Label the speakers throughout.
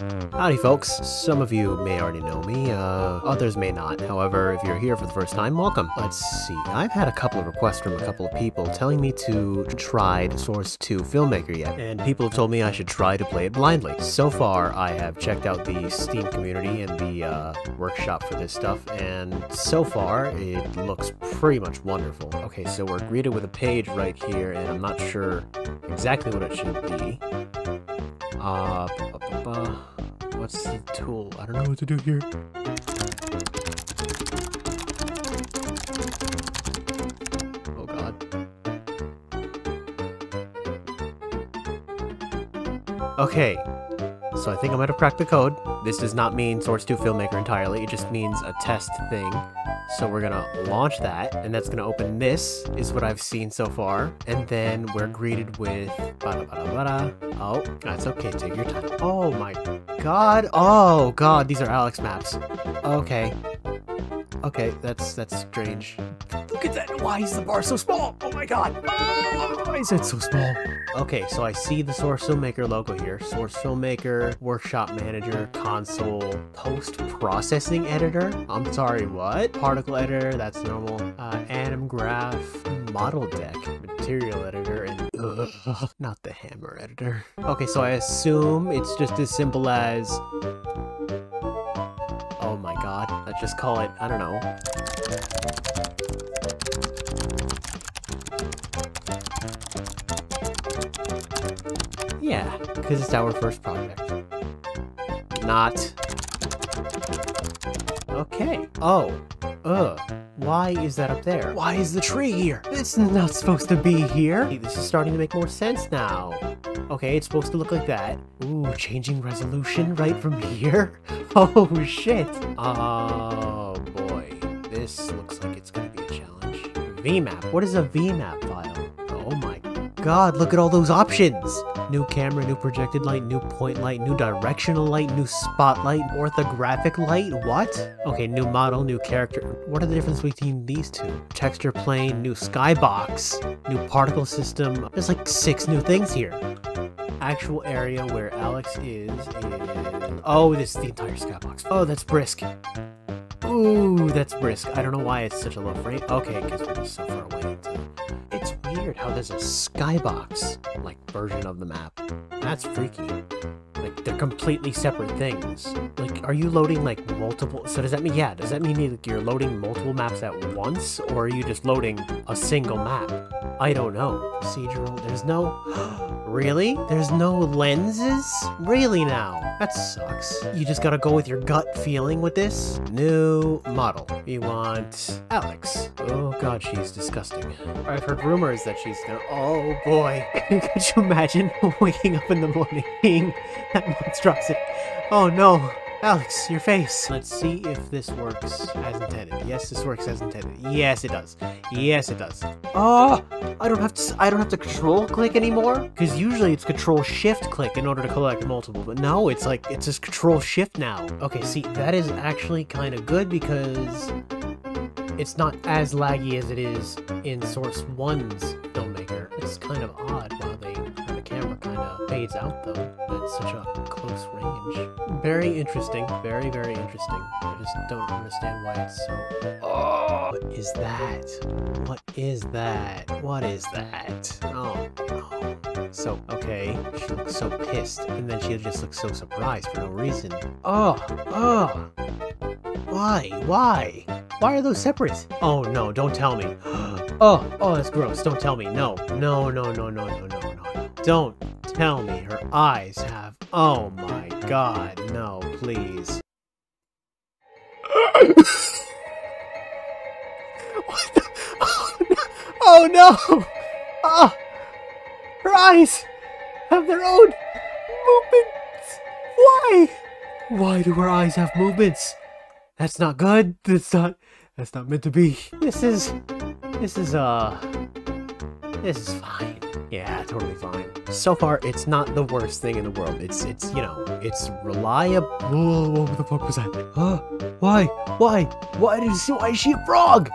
Speaker 1: Howdy folks, some of you may already know me, uh, others may not. However, if you're here for the first time, welcome. Let's see, I've had a couple of requests from a couple of people telling me to try Source 2 Filmmaker yet, and people have told me I should try to play it blindly. So far, I have checked out the Steam community and the uh, workshop for this stuff, and so far, it looks pretty much wonderful. Okay, so we're greeted with a page right here, and I'm not sure exactly what it should be. Uh, what's the tool? I don't know what to do here. Oh god. Okay, so I think I might have cracked the code. This does not mean Source 2 Filmmaker entirely, it just means a test thing. So we're gonna launch that, and that's gonna open this, is what I've seen so far. And then we're greeted with bada bada bada. Oh, that's okay, take your time. Oh my god. Oh god, these are Alyx maps. Okay. Okay, that's that's strange. Look at that! Why is the bar so small? Oh my god! Oh, why is it so small? Okay, so I see the Source Filmmaker logo here. Source Filmmaker, Workshop Manager, Console, Post-Processing Editor. I'm sorry, what? Particle Editor, that's normal. Uh, Anim Graph, Model Doc, Material Editor, and ugh, not the Hammer Editor. Okay, so I assume it's just as simple as just call it, I don't know. Yeah, because it's our first project. Not. Okay. Oh. Ugh. Why is that up there? Why is the tree here? It's not supposed to be here. Hey, this is starting to make more sense now. Okay, it's supposed to look like that. Ooh, changing resolution right from here? Oh, shit. Oh, boy. This looks like it's gonna be a challenge. VMAP. What is a VMAP file? Oh my god, look at all those options! New camera, new projected light, new point light, new directional light, new spotlight, orthographic light, what? Okay, new model, new character. What are the difference between these two? Texture plane, new skybox, new particle system. There's like six new things here actual area where Alyx is is... Oh, this is the entire skybox. Oh, that's brisk. Ooh, that's brisk. I don't know why it's such a low frame. Okay, because we're so far away. It's weird how there's a skybox, like, version of the map. That's freaky. Like, they're completely separate things. Like, are you loading, like, multiple... So does that mean... Yeah, does that mean like, you're loading multiple maps at once? Or are you just loading a single map? I don't know. Procedural... There's no... Really? There's no lenses? Really now? That sucks. You just gotta go with your gut feeling with this? Model. We want Alyx. Oh god, she's disgusting. I've heard rumors that she's gonna- Oh boy. Could you imagine waking up in the morning that monstrosity? Oh no. Alyx, your face. Let's see if this works as intended. Yes, this works as intended. Yes, it does. Yes, it does. Oh, I don't have to. I don't have to control click anymore because usually it's control shift click in order to collect multiple. But no, it's like it's just control shift now. Okay, see, that is actually kind of good because it's not as laggy as it is in Source One's filmmaker. It's kind of odd while they the camera kind of fades out though at such a close range. Very interesting. Very, very interesting. I just don't understand why it's so... Oh, what is that? What is that? What is that? Oh, no. So, okay, she looks so pissed, and then she just looks so surprised for no reason. Oh, oh. Why? Why? Why are those separate? Oh, no, don't tell me. Oh, oh, oh, that's gross. Don't tell me. No, no, no, no, no, no, no, no. Don't tell me her eyes have... Oh my god, no, please. what the... Oh no! Ah! Her eyes have their own movements! Why? Why do her eyes have movements? That's not good. That's not... That's not meant to be. This is... This is, uh... This is fine. Yeah, totally fine. So far, it's not the worst thing in the world. It's, it's, you know, it's reliable. Whoa, what the fuck was that? Huh? Why? Why? Why is, why is she a frog?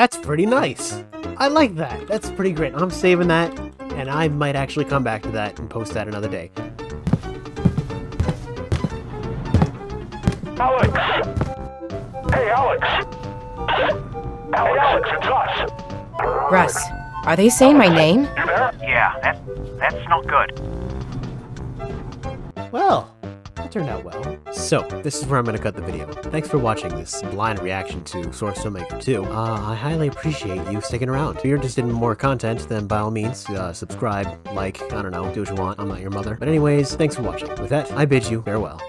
Speaker 1: That's pretty nice. I like that. That's pretty great. I'm saving that, and I might actually come back to that and post that another day.
Speaker 2: Alyx! Hey, Alyx! Hey, Alyx, it's us!
Speaker 3: Russ, are they saying my name?
Speaker 4: Yeah, that, that's not good.
Speaker 1: Well, turned out well. So, this is where I'm going to cut the video. Thanks for watching this blind reaction to Source Filmmaker 2. Uh, I highly appreciate you sticking around. If you're interested in more content, then by all means, uh, subscribe, like, I don't know, do what you want. I'm not your mother. But anyways, thanks for watching. With that, I bid you farewell.